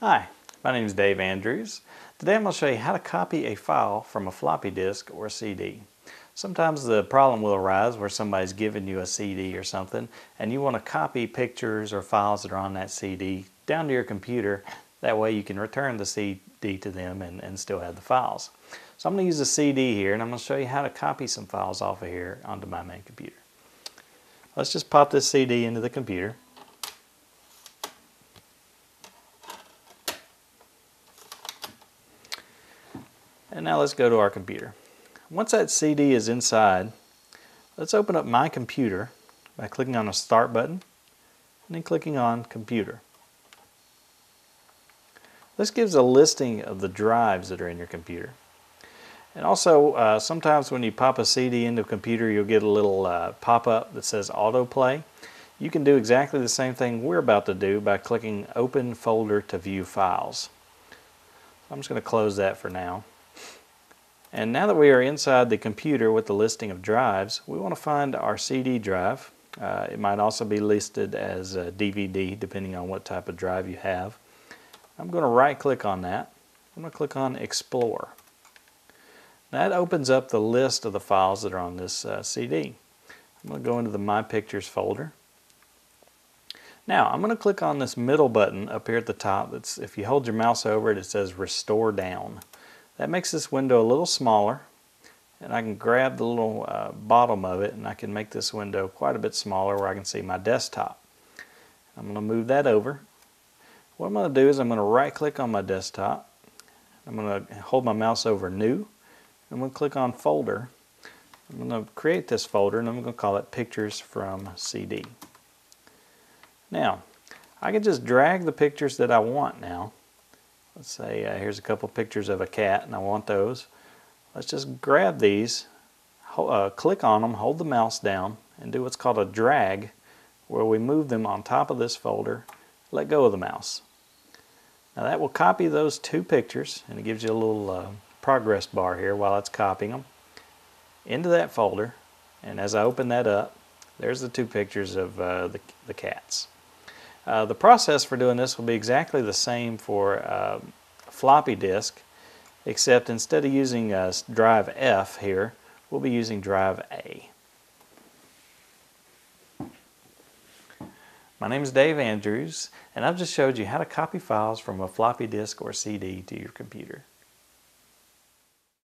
Hi, my name is Dave Andrews. Today I'm going to show you how to copy a file from a floppy disk or CD. Sometimes the problem will arise where somebody's giving you a CD or something and you want to copy pictures or files that are on that CD down to your computer. That way you can return the CD to them and, and still have the files. So I'm going to use a CD here and I'm going to show you how to copy some files off of here onto my main computer. Let's just pop this CD into the computer. And now let's go to our computer. Once that CD is inside, let's open up my computer by clicking on the start button and then clicking on computer. This gives a listing of the drives that are in your computer. And also, uh, sometimes when you pop a CD into a computer, you'll get a little uh, pop-up that says autoplay. You can do exactly the same thing we're about to do by clicking Open Folder to view files. I'm just going to close that for now. And now that we are inside the computer with the listing of drives, we want to find our CD drive. Uh, it might also be listed as a DVD depending on what type of drive you have. I'm going to right click on that. I'm going to click on Explore. That opens up the list of the files that are on this uh, CD. I'm going to go into the My Pictures folder. Now I'm going to click on this middle button up here at the top. That's, if you hold your mouse over it, it says Restore Down. That makes this window a little smaller and I can grab the little uh, bottom of it and I can make this window quite a bit smaller where I can see my desktop. I'm going to move that over. What I'm going to do is I'm going to right click on my desktop. I'm going to hold my mouse over new. I'm going to click on folder. I'm going to create this folder and I'm going to call it pictures from CD. Now I can just drag the pictures that I want now Let's say uh, here's a couple pictures of a cat and I want those. Let's just grab these, uh, click on them, hold the mouse down, and do what's called a drag, where we move them on top of this folder, let go of the mouse. Now that will copy those two pictures, and it gives you a little uh, progress bar here while it's copying them, into that folder, and as I open that up, there's the two pictures of uh, the, the cats. Uh, the process for doing this will be exactly the same for uh, floppy disk, except instead of using uh, drive F here, we'll be using drive A. My name is Dave Andrews, and I've just showed you how to copy files from a floppy disk or CD to your computer.